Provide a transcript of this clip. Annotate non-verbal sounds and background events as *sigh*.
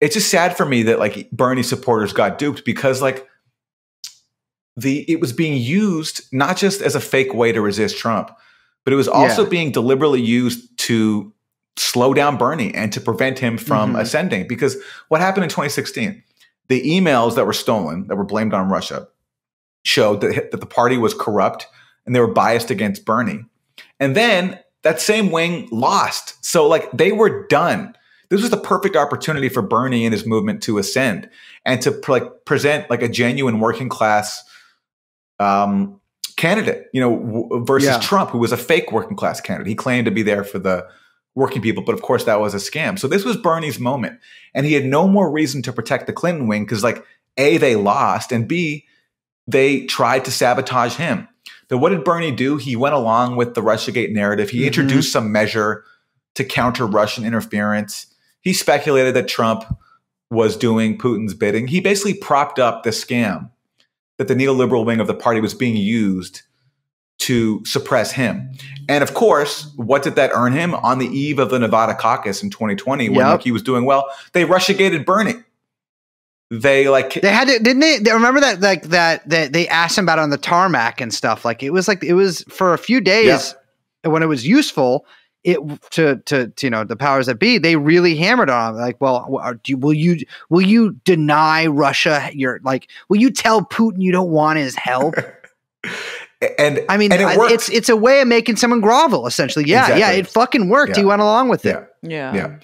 it's just sad for me that like Bernie supporters got duped because like the it was being used not just as a fake way to resist Trump, but it was also Yeah. being deliberately used to slow down Bernie and to prevent him from Mhm. ascending. Because what happened in 2016, the emails that were stolen, that were blamed on Russia, showed that, that the party was corrupt and they were biased against Bernie. And then that same wing lost. So like they were done. This was the perfect opportunity for Bernie and his movement to ascend and to like present like a genuine working class um, candidate, you know, w- versus Yeah. Trump, who was a fake working class candidate. He claimed to be there for the working people, but of course that was a scam. So this was Bernie's moment, and he had no more reason to protect the Clinton wing because, like, a they lost, and b they tried to sabotage him. But what did Bernie do? He went along with the RussiaGate narrative. He Mhm. introduced some measure to counter Russian interference. He speculated that Trump was doing Putin's bidding. He basically propped up the scam that the neoliberal wing of the party was being used to suppress him. And of course, what did that earn him on the eve of the Nevada caucus in 2020 when Yep. like, he was doing well? They Russiagated Bernie. They like They had to, didn't they? they? Remember that, like that, that they asked him about on the tarmac and stuff. Like it was like it was for a few days when it was useful. It to, to to you know the powers that be, they really hammered on him. Like, well, are- do will you will you deny Russia your like? Will you tell Putin you don't want his help? *laughs* and I mean, and it I- it's it's a way of making someone grovel. Essentially, yeah, yeah, it fucking worked. He went along with it. Yeah. Yeah. Yeah.